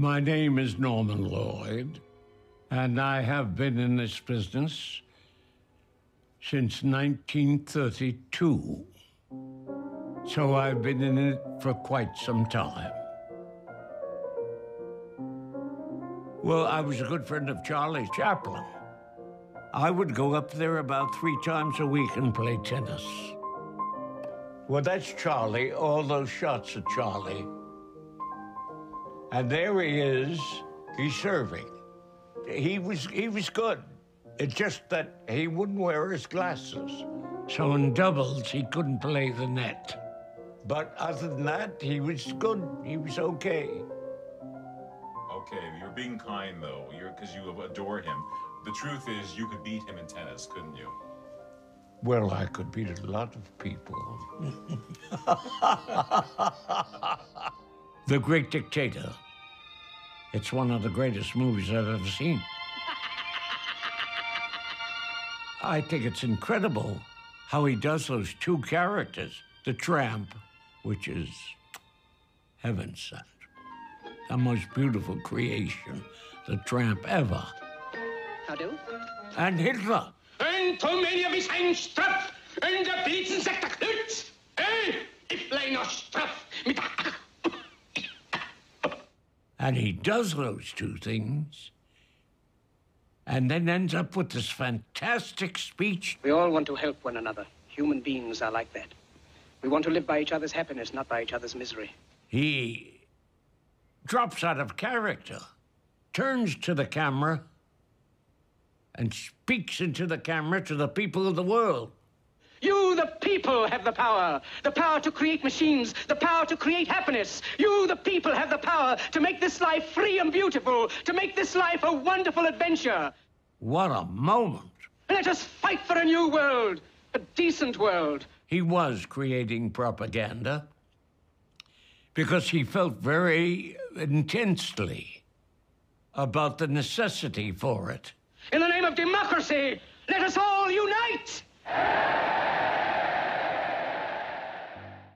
My name is Norman Lloyd, and I have been in this business since 1932. So I've been in it for quite some time. Well, I was a good friend of Charlie Chaplin. I would go up there about three times a week and play tennis. Well, that's Charlie, all those shots of Charlie. And there he is, he's serving. He was, he was good. It's just that he wouldn't wear his glasses. So in doubles, he couldn't play the net. But other than that, he was good. He was okay. Okay, you're being kind though. You're because you adore him. The truth is, you could beat him in tennis, couldn't you? Well, I could beat a lot of people. the Great Dictator. It's one of the greatest movies I've ever seen. I think it's incredible how he does those two characters. The tramp, which is heaven sent. The most beautiful creation, the tramp ever. How do? And Hitler. En toen meneer wie zijn straf. En de blitzen zegt de kluts. Eh, ik blij nog straf. Met de... And he does those two things and then ends up with this fantastic speech. We all want to help one another. Human beings are like that. We want to live by each other's happiness, not by each other's misery. He drops out of character, turns to the camera, and speaks into the camera to the people of the world. The people, have the power. The power to create machines, the power to create happiness. You, the people, have the power to make this life free and beautiful, to make this life a wonderful adventure. What a moment. Let us fight for a new world, a decent world. He was creating propaganda because he felt very intensely about the necessity for it. In the name of democracy, let us all unite!